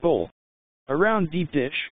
Bowl. A round deep dish,